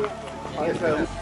Hi,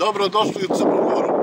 Dobrodošli u Crnu Goru.